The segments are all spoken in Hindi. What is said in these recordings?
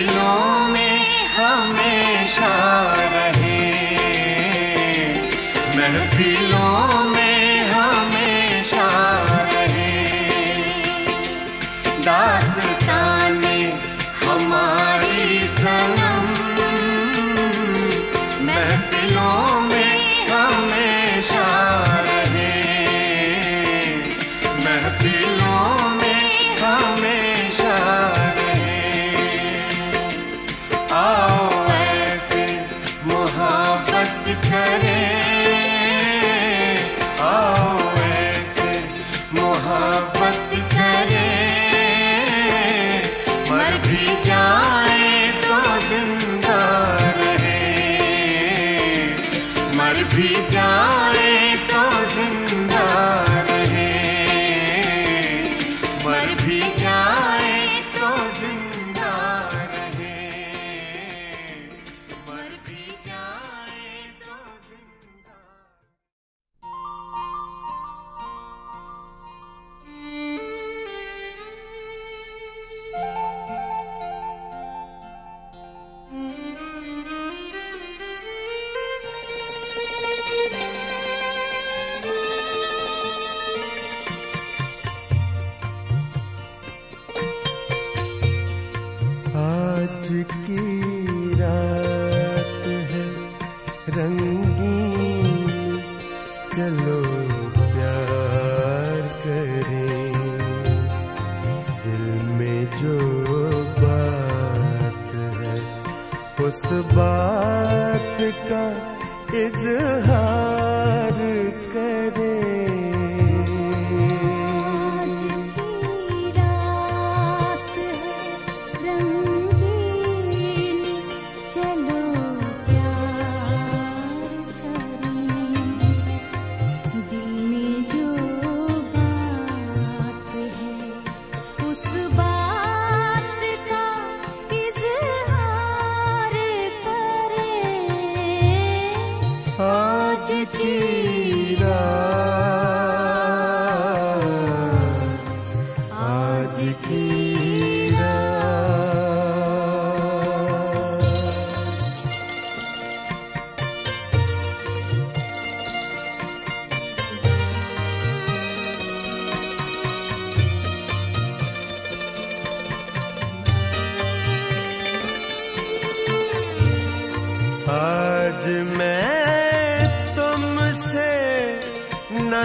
महफिलों में हमेशा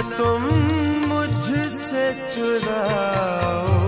तुम मुझसे चुराओ।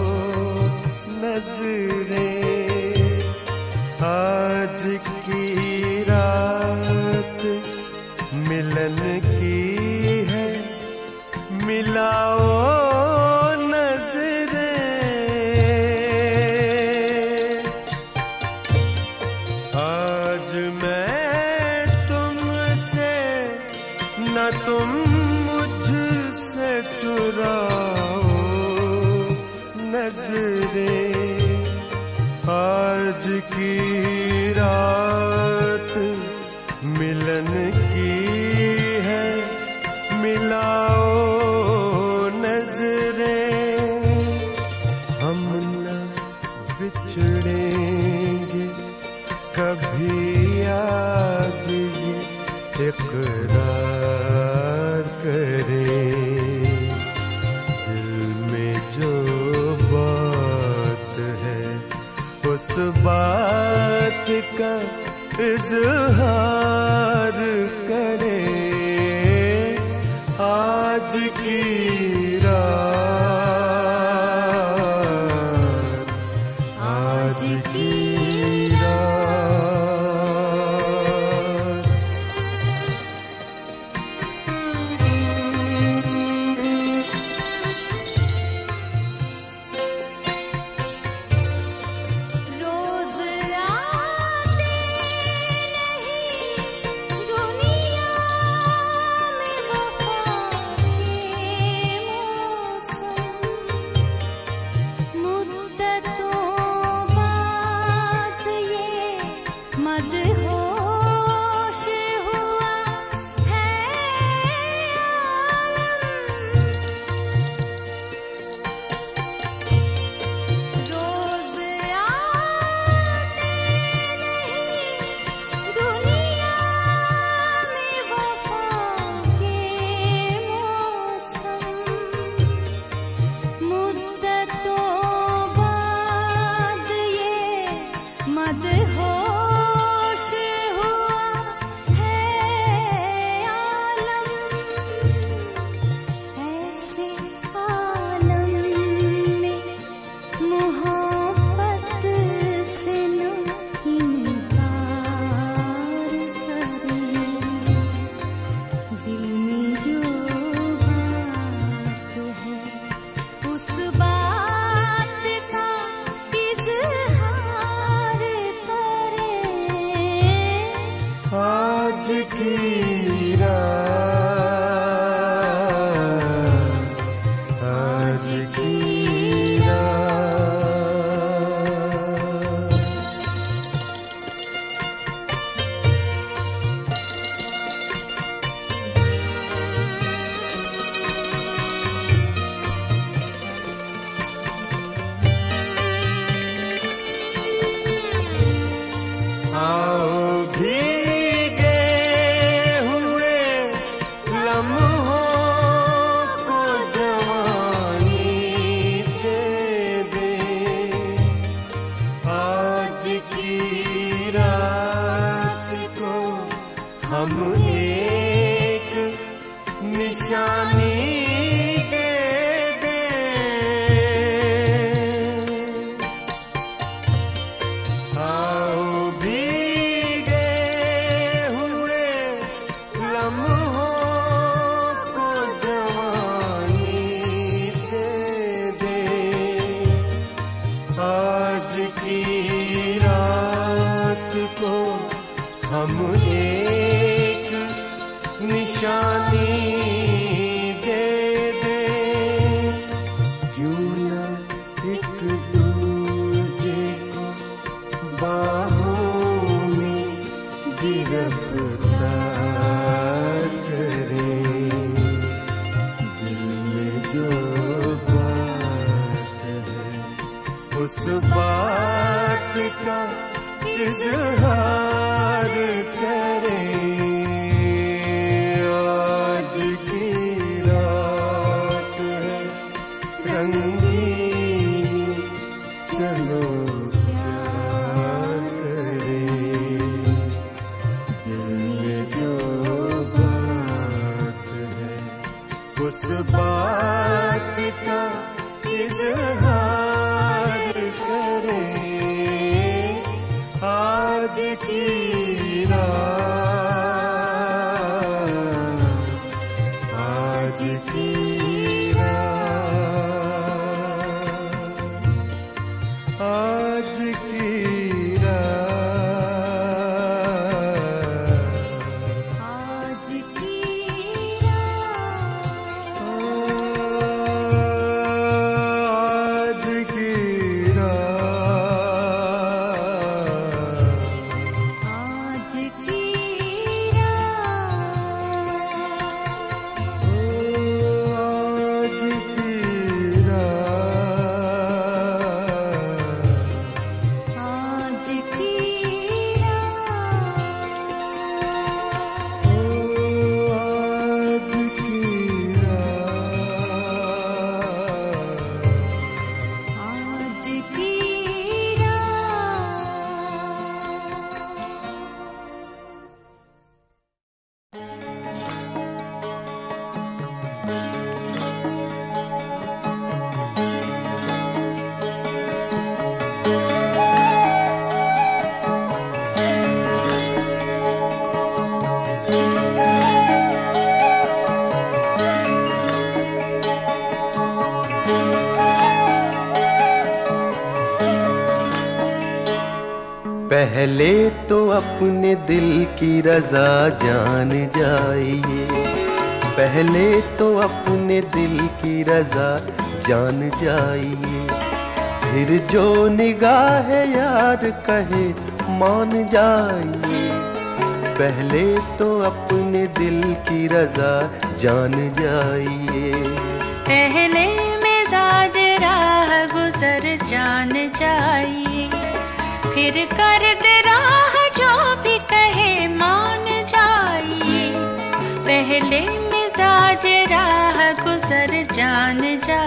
हम एक निशानी पहले तो अपने दिल की रजा जान जाइए। पहले तो अपने दिल की रजा जान जाइए। फिर जो निगाह यार कहे, मान जाइए। पहले तो अपने दिल की रजा जान जाइए। पहले मिजाज राह गुजर जान जाइए। फिर कर दे जान जा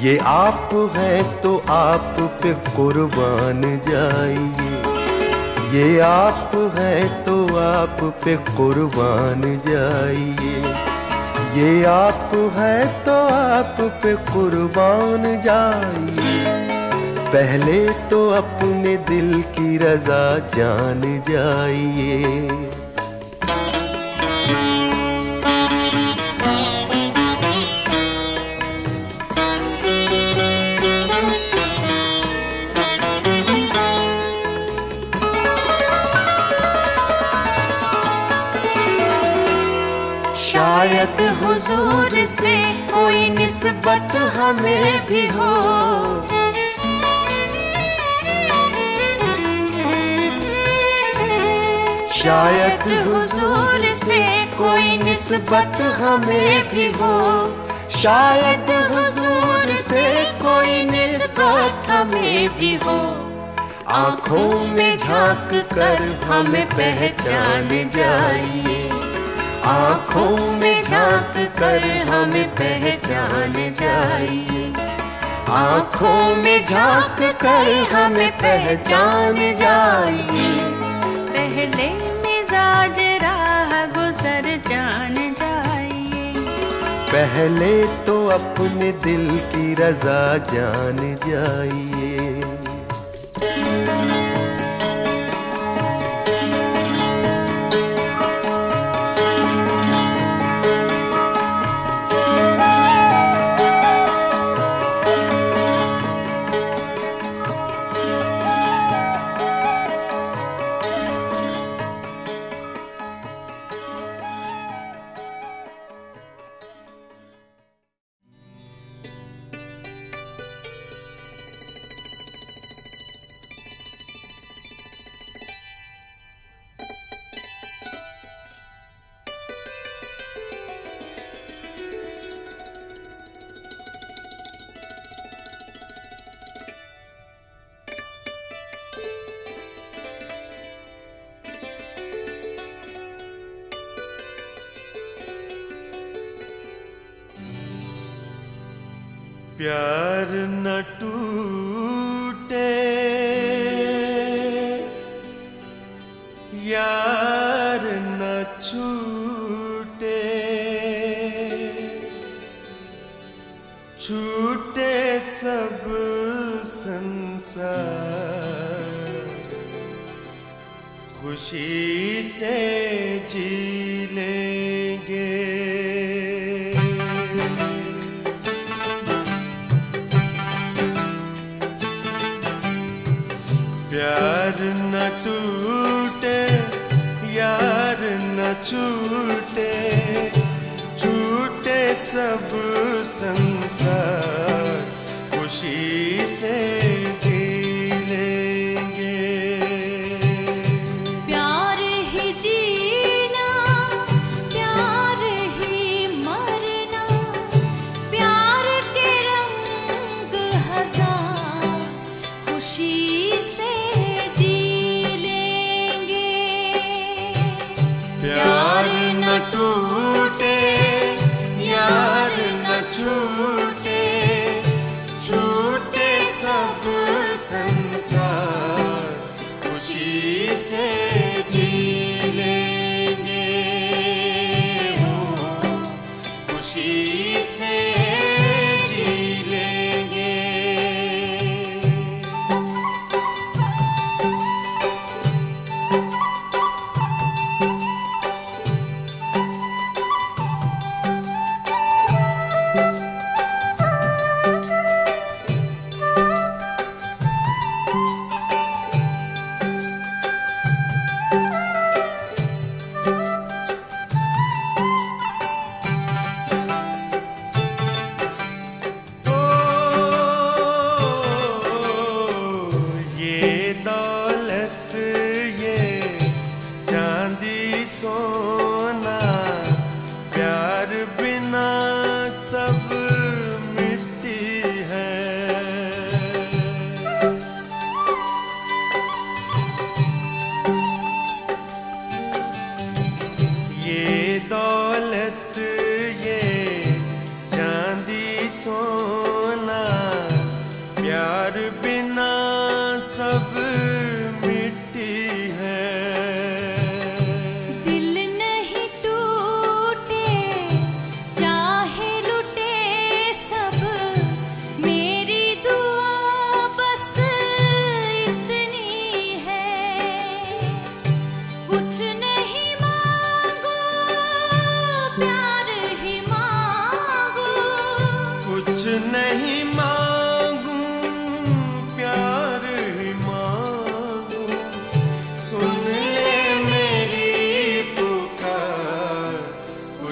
ये आप हैं तो आप पे कुर्बान जाइए। ये आप हैं तो आप पे कुर्बान जाइए। ये आप हैं तो आप पे कुर्बान जाइए। पहले तो अपने दिल की रजा जान जाइए। कोई निस्बत हमें भी हो। शायद हुजूर से कोई निस्बत हमें भी हो। शायद हुजूर से कोई निस्बत हमें भी हो। आँखों में झाँक कर हमें पहचान जाइए। आँखों में झाँक कर हमें पहचान जाइए आँखों में झाँक कर हमें पहचान जाइए पहले मिजाज राह गुजर जान जाइए पहले तो अपने दिल की रजा जान जाइए प्यार न टूटे। यार न छूटे। छूटे सब संसार। खुशी से छूटे छूटे सब संसार। खुशी से से जी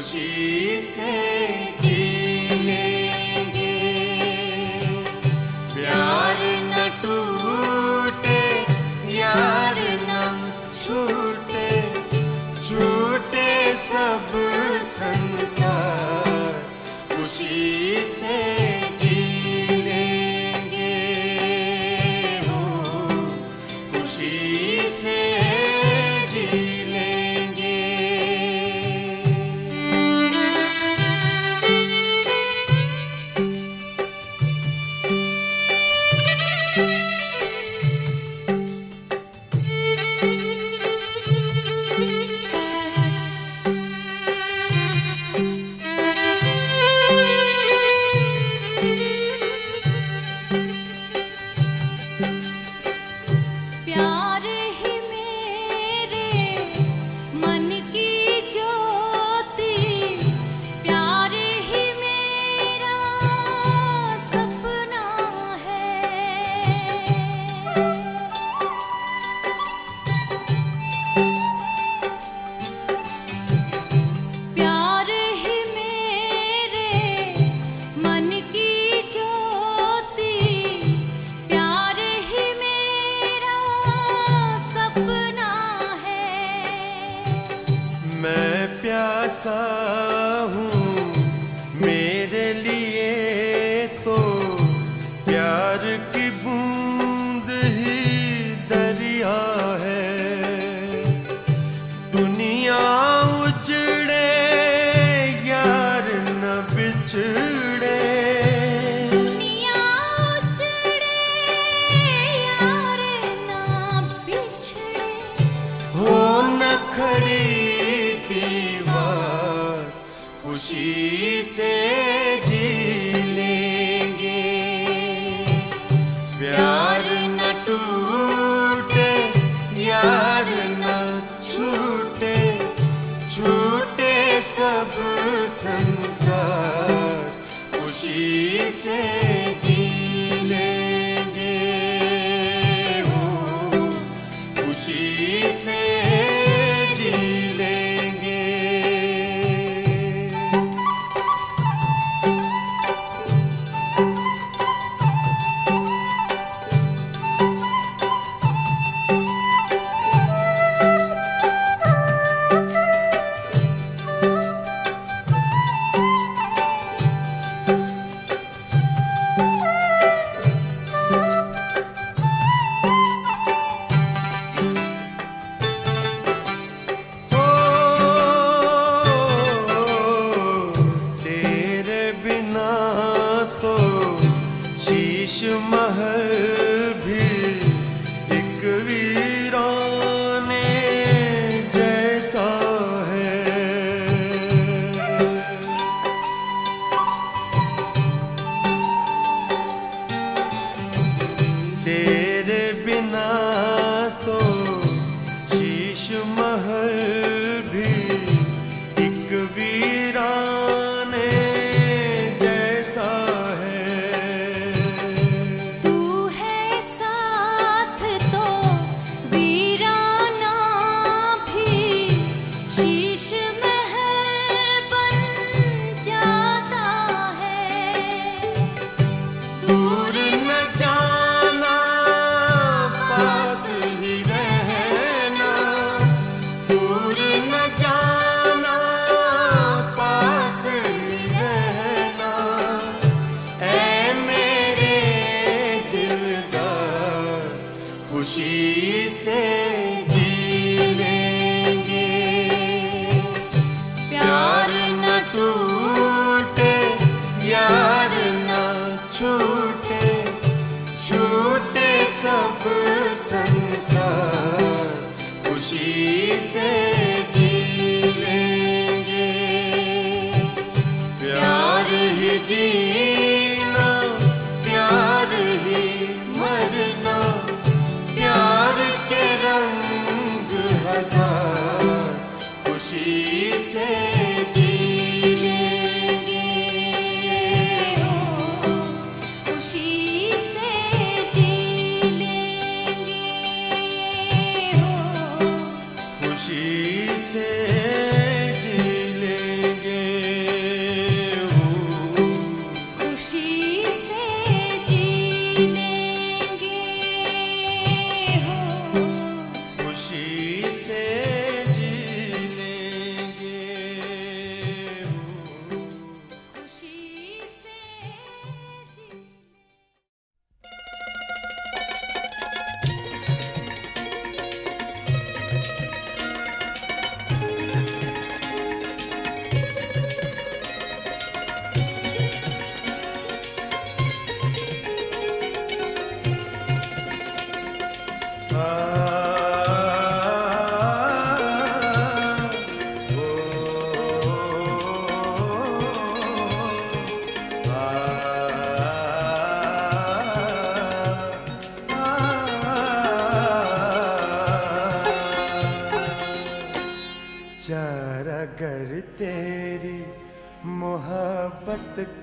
खुशी से प्यार न न छूटे छूटे सब संसार। खुशी से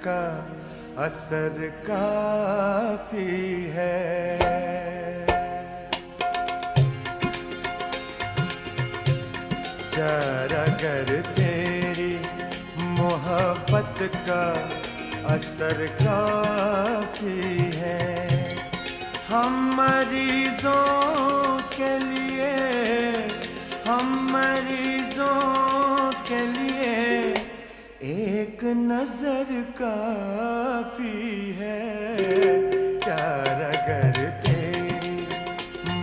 का असर काफ़ी है। चार अगर तेरी मोहब्बत का असर काफ़ी है, हम मरीजों के लिए, हम मरीजों के लिए एक नज़र काफ़ी है। चार तेरी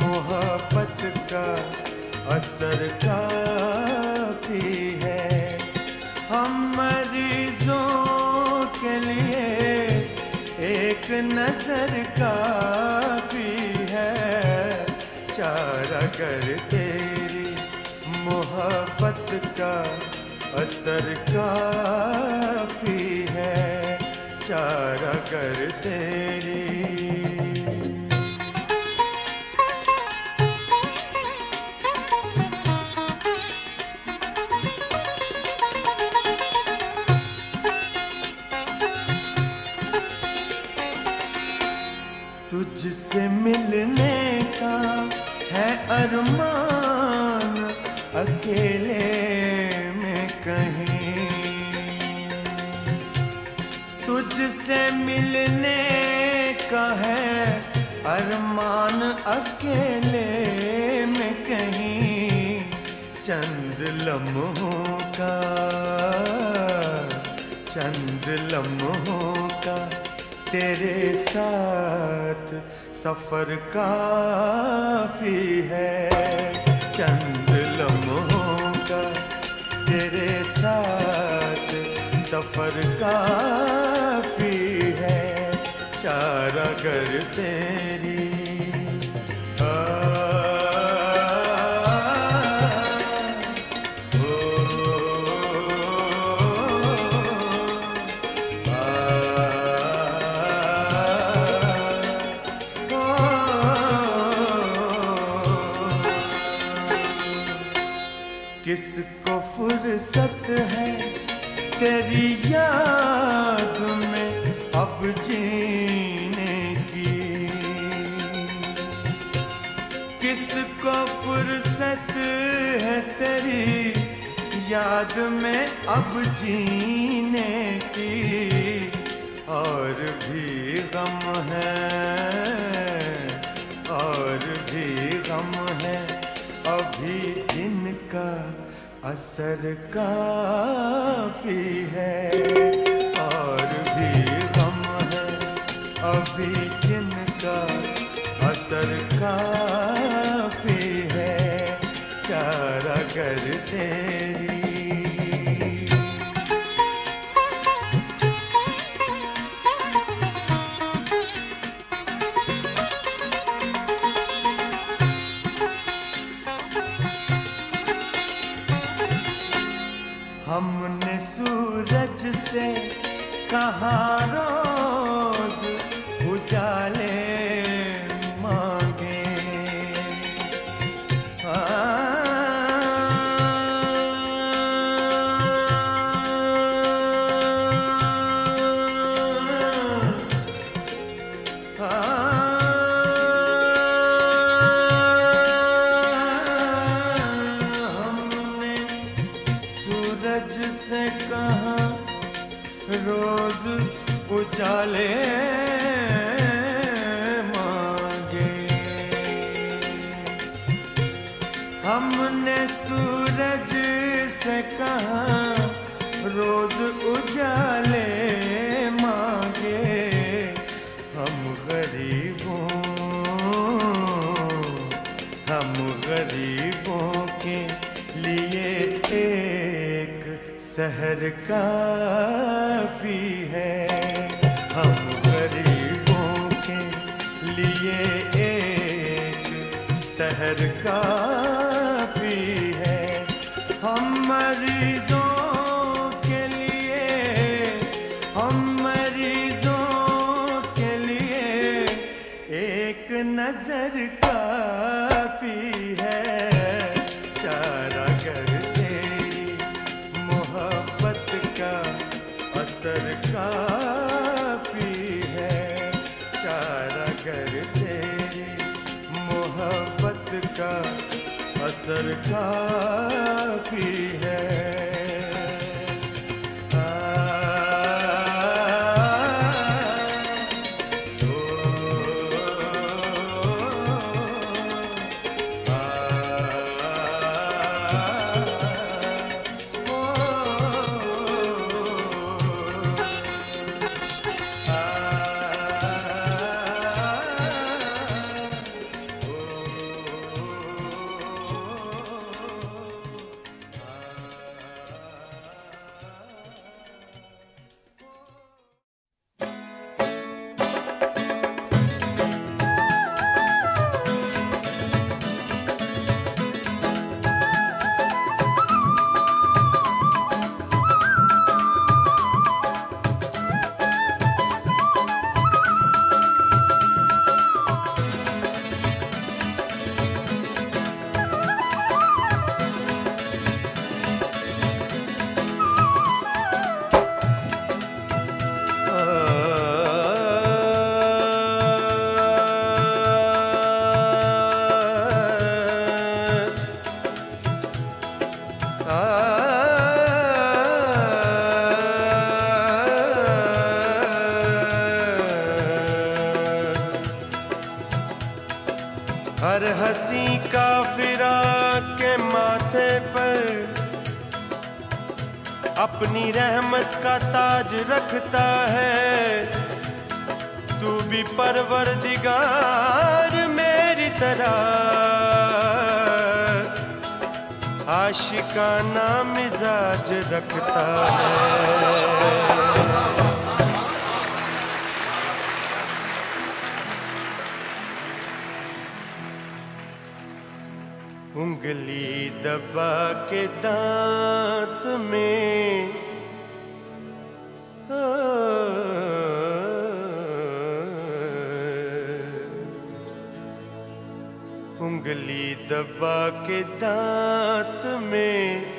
मोहब्बत का असर काफ़ी है। हम मरीजों के लिए एक नज़र काफ़ी है। चार अगर तेरी मोहब्बत का असर काफ़ी अगर तेरी। तुझसे मिलने का है अरमान अकेले में कहीं तुझसे मिलने का है। अरमान अकेले में कहीं। चंद लम्हों का, चंद लम्हों का तेरे साथ सफ़र काफ़ी है। चंद चार अगर याद में अब जीने की और भी गम है, और भी गम है। अभी जिनका असर काफ़ी है, और भी गम है। अभी जिनका असर काफ़ी है चार अगर तेरी कहाँ काफ़ी है। हम गरीबों के लिए एक शहर का का असर काफ़ी है। रखता है। तू भी परवर दिगार मेरी तरह। आशिकाना मिजाज रखता है। उंगली दबा के दांत में दबा के दांत में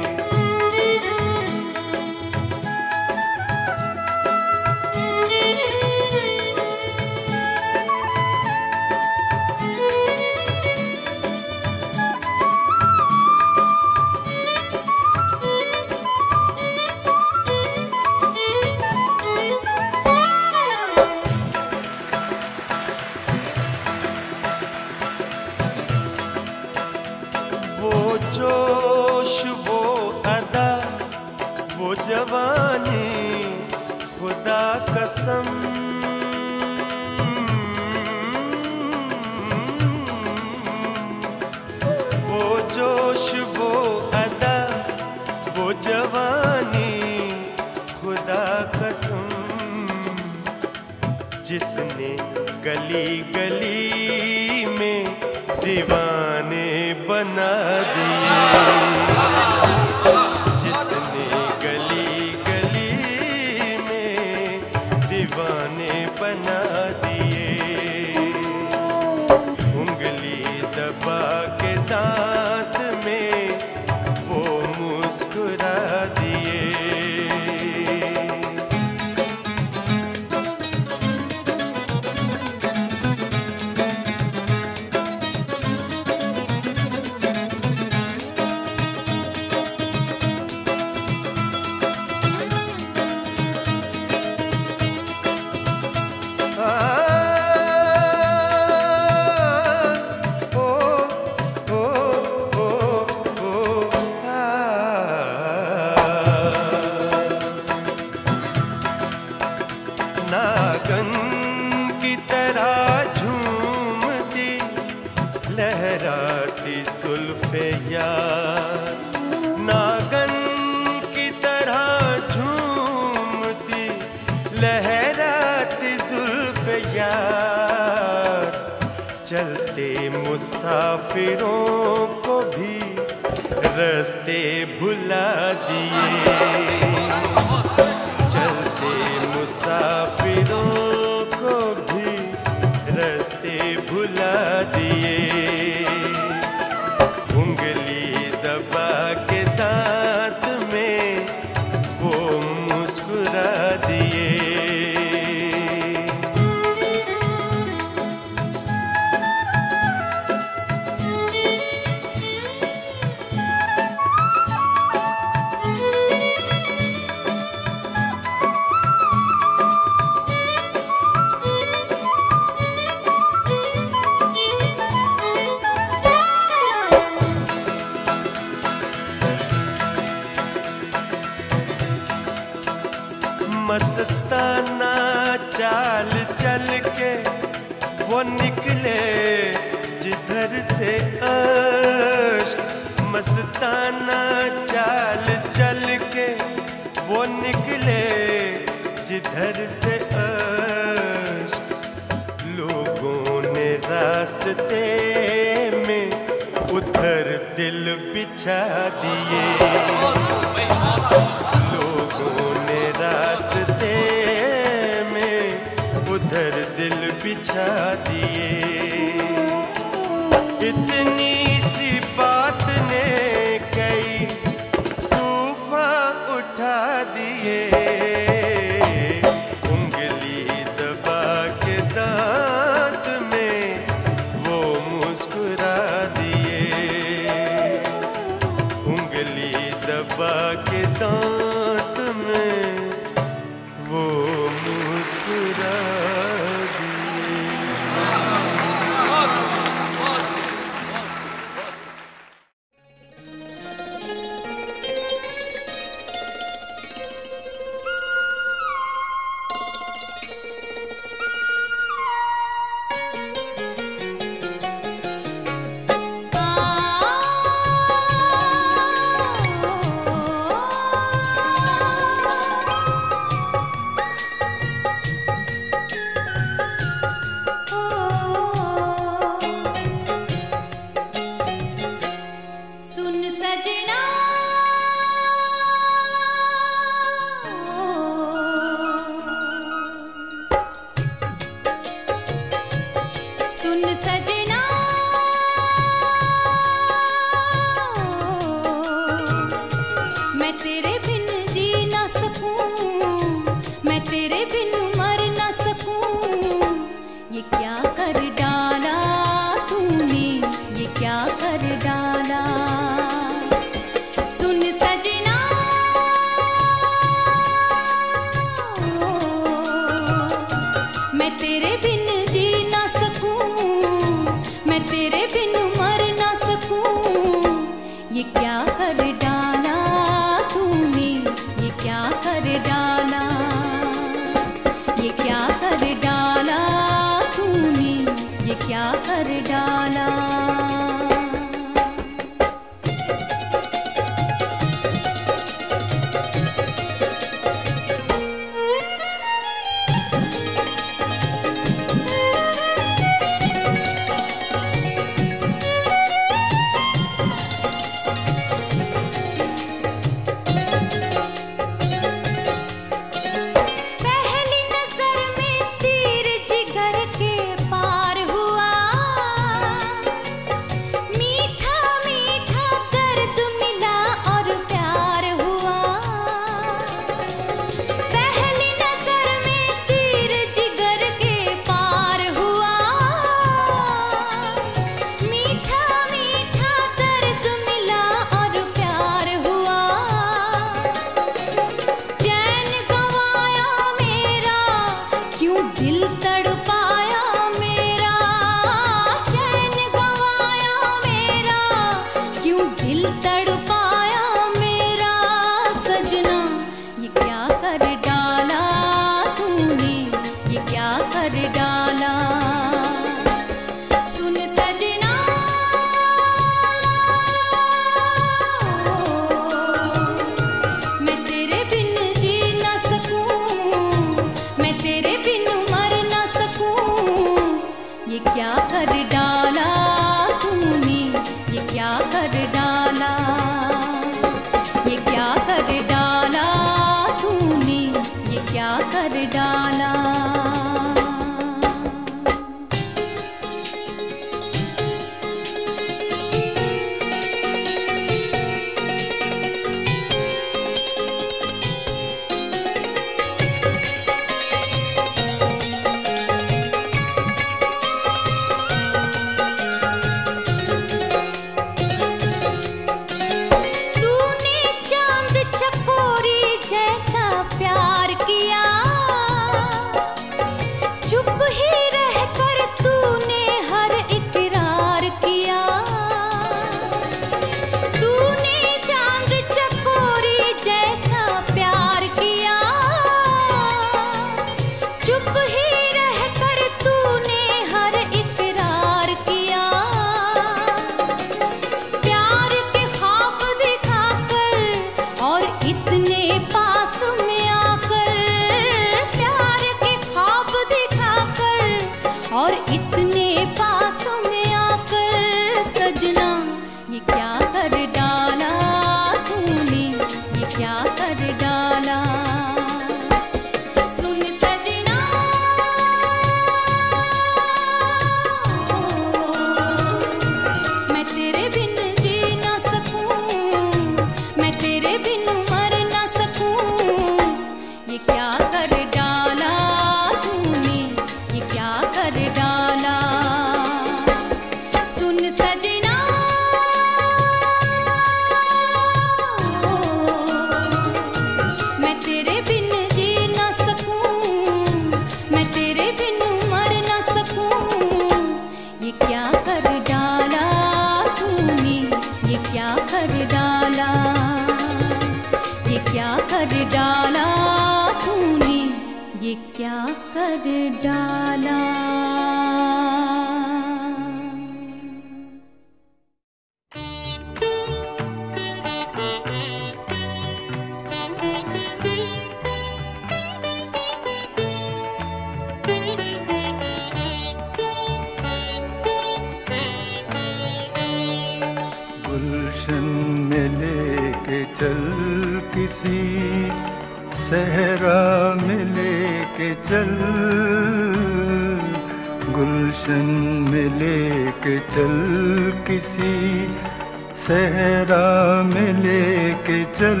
सहरा में लेके चल।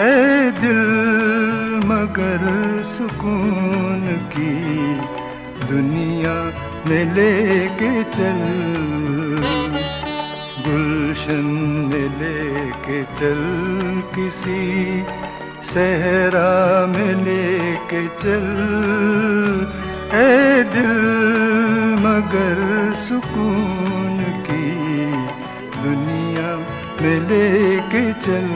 ए दिल मगर सुकून की दुनिया में लेके चल। गुलशन में लेके चल किसी सहरा में लेके चल। ए दिल मगर सुकून में लेके चल।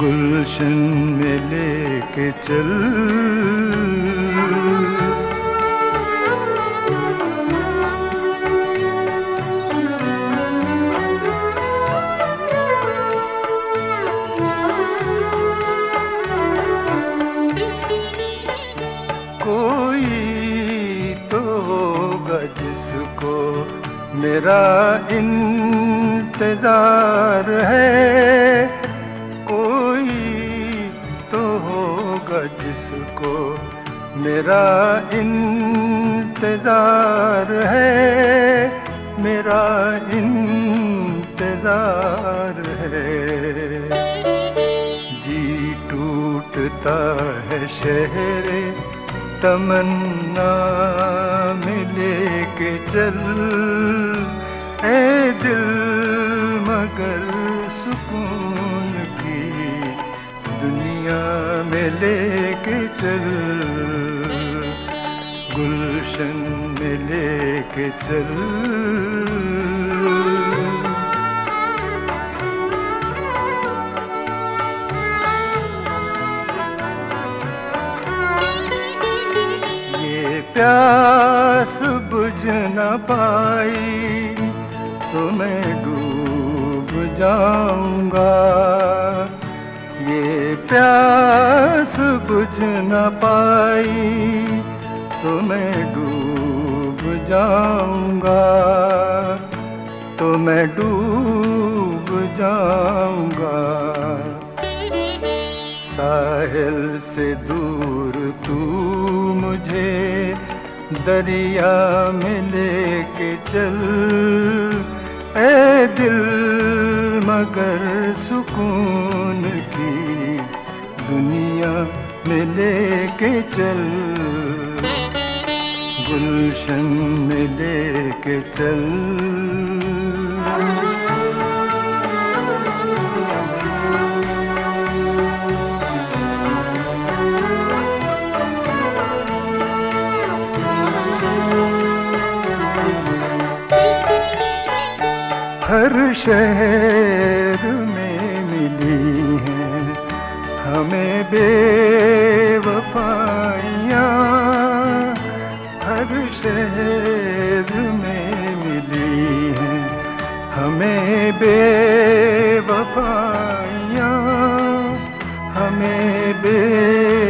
गुलशन में लेके चल। कोई तो जिसको मेरा इन इंतज़ार है। कोई तो होगा जिसको मेरा इंतज़ार है। मेरा इंतज़ार है। जी टूटता है शहर, तमन्ना मिले के चल। ए दिल मगर सुकून की दुनिया में लेके चल। गुलशन में लेके चल। ये प्यास बुझ न पाई तो मैं जाऊँगा। ये प्यास बुझ न पाई तो मैं डूब जाऊँगा। तो मैं डूब जाऊँगा। साहिल से दूर तू मुझे दरिया में लेके चल। ए दिल मगर सुकून की दुनिया में लेके चल। गुलशन में लेके चल। हर शहर बेवफाइयाँ हर शहर में मिली हैं। हमें बेवफाइयाँ हमें बेवफाइयाँ।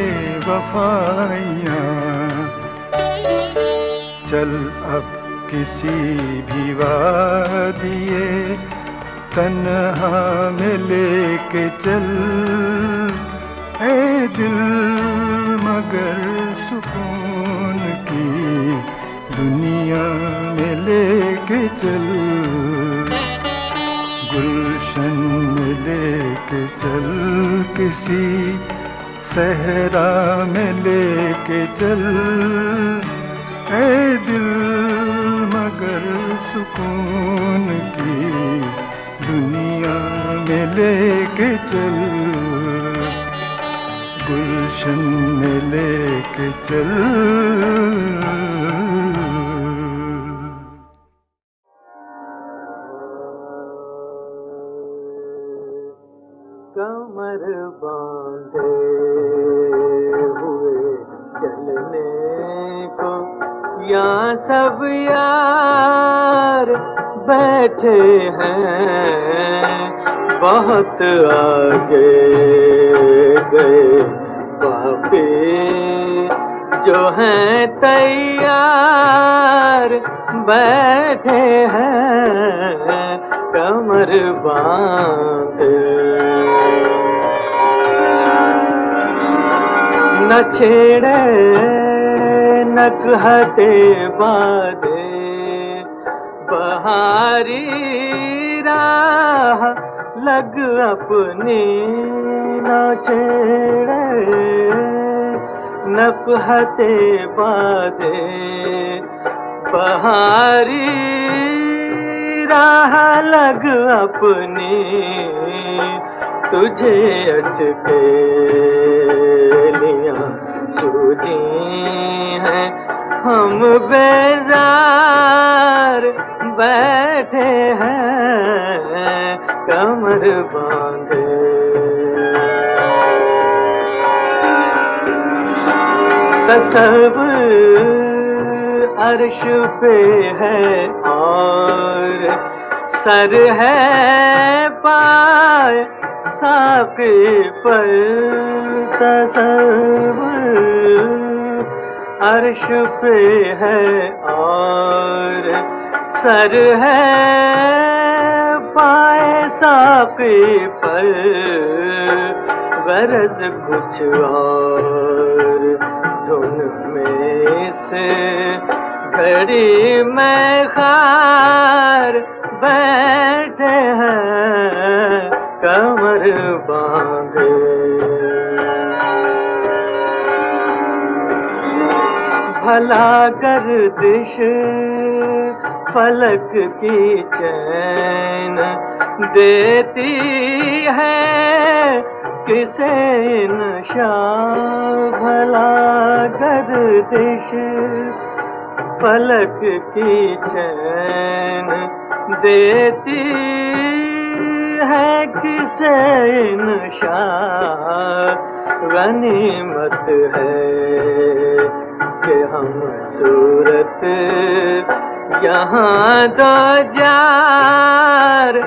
चल अब किसी भी वादिए, तन्हा में लेके चल। ए दिल मगर सुकून की दुनिया में लेके चल। गुलशन में लेके चल किसी सहरा में लेके चल। ए दिल मगर सुकून की दुनिया में लेके चल। गुलशन में लेके चल। कमर बांधे हुए चलने को यहाँ सब यार बैठे हैं, बहुत आगे गए। पापी जो हैं तैयार, बैठे हैं कमर बांधे। न छेड़े, न कहते बाधे बहारी राह लग अपनी न छेड़े। न कहते बाधे बहारी राह लग अपनी तुझे अटके लिया। सूझी हैं हम बेजार बैठे हैं। कमर बांधे। तस्वर अर्श पे है और सर है पाए साके पर। तस्वर अर्श पे है और सर है पाए साके पर गरज कुछ और धुन में से घड़ी में खार बैठे हैं कमर बांधे। भला कर दिश फलक की चैन देती है किसे नशा भला गर्दिश। फलक की चैन देती है किसे नशा। गनीमत है कि हम सूरत यहाँ दो जार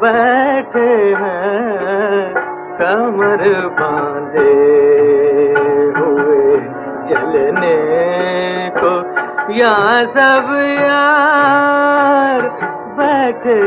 बैठे हैं कमर बांधे हुए चलने को। यहाँ सब यार बैठे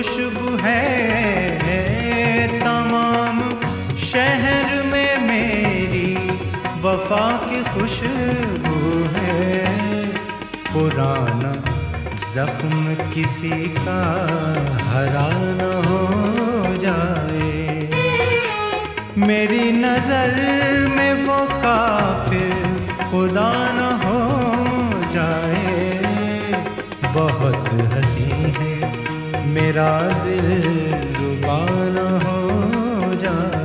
खुशबू है तमाम शहर में मेरी वफा की खुशबू है। पुराना जख्म किसी का हरा न हो जाए। मेरी नज़र में वो काफिर खुदा न हो जाए। बहुत हसी है मेरा दिल दुबारा हो जाए।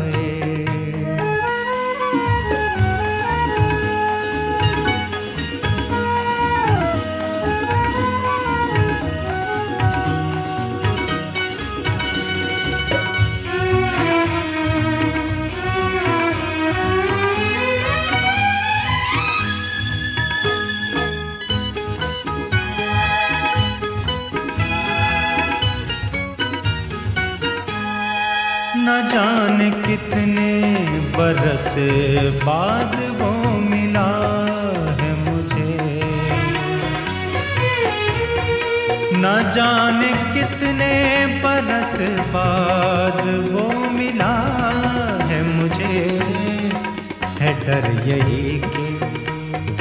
बाद वो मिला है मुझे। न जाने कितने बरस बाद वो मिला है मुझे। है डर यही कि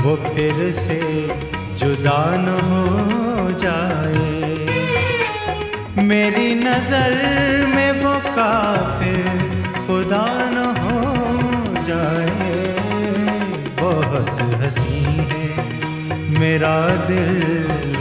वो फिर से जुदा न हो जाए। मेरी नज़र में वो काफिर मेरा दिल